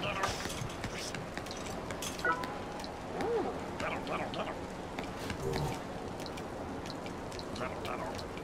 That'll, that'll, that'll. That'll, that'll.